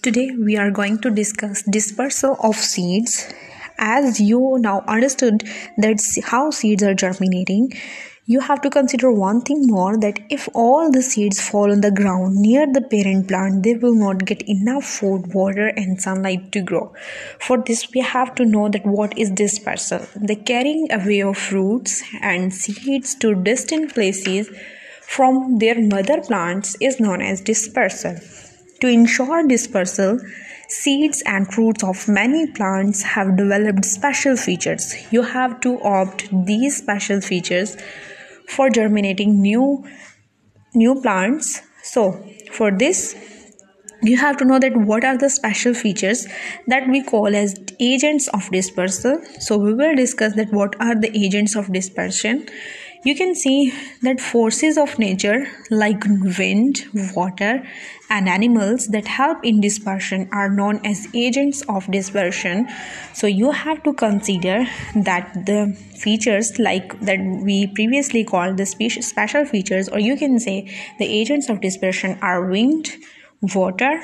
Today we are going to discuss dispersal of seeds. As you now understood that how seeds are germinating, you have to consider one thing more that if all the seeds fall on the ground near the parent plant, they will not get enough food, water, and sunlight to grow. For this, we have to know that what is dispersal. The carrying away of fruits and seeds to distant places from their mother plants is known as dispersal. To ensure dispersal, seeds and fruits of many plants have developed special features. You have to opt these special features for germinating new new plants. So, for this you have to know that what are the special features that we call as agents of dispersal so we will discuss that what are the agents of dispersion you can see that forces of nature like wind, water, and animals that help in dispersion are known as agents of dispersion. So you have to consider that the features like that we previously called the special features, or you can say the agents of dispersion are wind, water,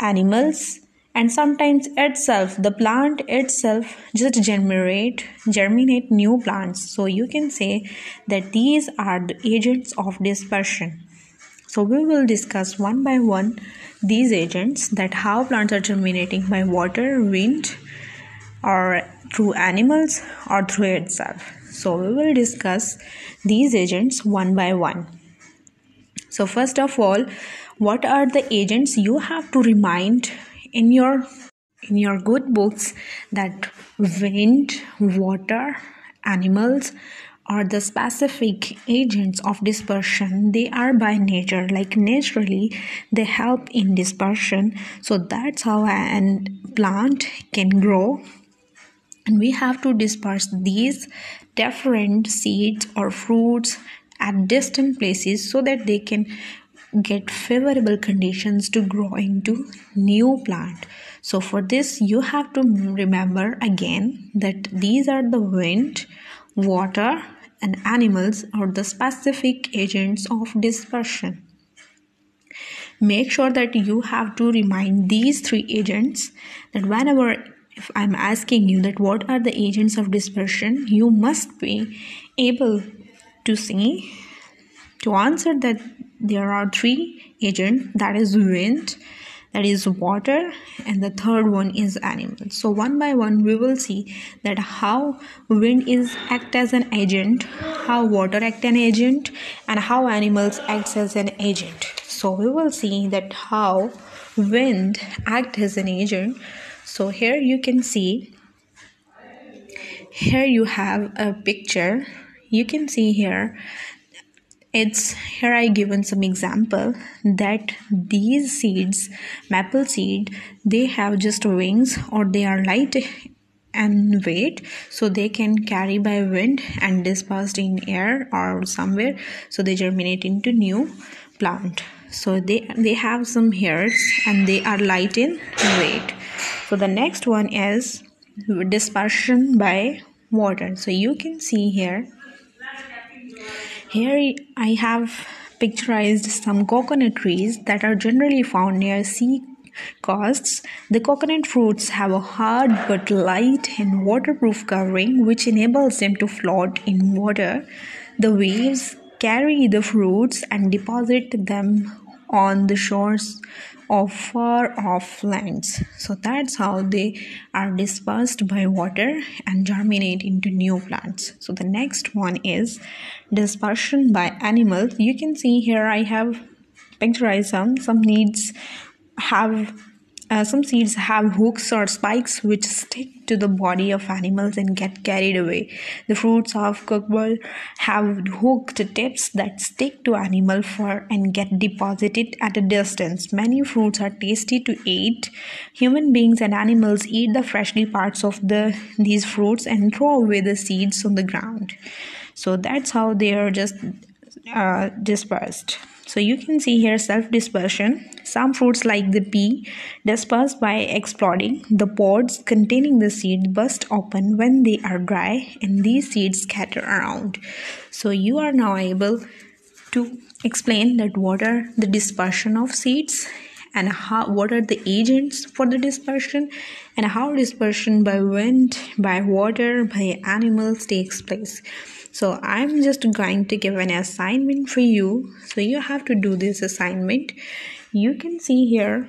animals, and sometimes itself the plant itself just generate germinate new plants. So you can say that these are the agents of dispersion. So we will discuss one by one these agents that how plants are germinating by water wind or through animals or through itself. So we will discuss these agents one by one. So first of all what are the agents you have to remind in your in your good books that wind water animals are the specific agents of dispersion? They are by nature. Like naturally they help in dispersion. So that's how a plant can grow. And we have to disperse these different seeds or fruits at distant places so that they can get favorable conditions to grow into new plant. So for this you have to remember again that these are the wind water and animals are the specific agents of dispersion. Make sure that you have to remind these three agents that whenever if i'm asking you that what are the agents of dispersion you must be able to see to answer that there are three agents that is wind that is water and the third one is animal. So one by one we will see that how wind is act as an agent how water act an agent and how animals acts as an agent. So we will see that how wind act as an agent. So here you can see here you have a picture. You can see here it's here i given some example that these seeds maple seed they have just wings or they are light and weight so they can carry by wind and dispersed in air or somewhere so they germinate into new plant. So they they have some hairs and they are light in weight. So the next one is dispersion by water. So you can see here here I have picturized some coconut trees that are generally found near sea coasts. The coconut fruits have a hard but light and waterproof covering which enables them to float in water. The waves carry the fruits and deposit them on the shores of far off lands. So that's how they are dispersed by water and germinate into new plants. So the next one is dispersion by animals. You can see here I have picturized some. Some needs have uh, some seeds have hooks or spikes which stick to the body of animals and get carried away. The fruits of cucumber have hooked tips that stick to animal fur and get deposited at a distance. Many fruits are tasty to eat. Human beings and animals eat the freshly parts of the these fruits and throw away the seeds on the ground. So that's how they are just uh, dispersed. So you can see here self dispersion. Some fruits like the pea disperse by exploding. The pods containing the seed burst open when they are dry and these seeds scatter around. So you are now able to explain that what are the dispersion of seeds and how what are the agents for the dispersion and how dispersion by wind by water by animals takes place so i'm just going to give an assignment for you so you have to do this assignment you can see here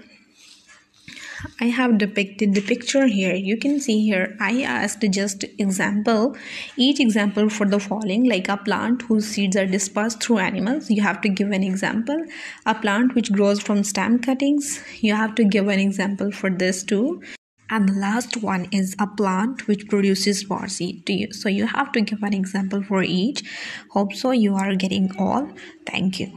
I have depicted the picture here. You can see here I asked just example, each example for the following like a plant whose seeds are dispersed through animals. You have to give an example. A plant which grows from stem cuttings. You have to give an example for this too. And the last one is a plant which produces seed to you. So you have to give an example for each. Hope so you are getting all. Thank you.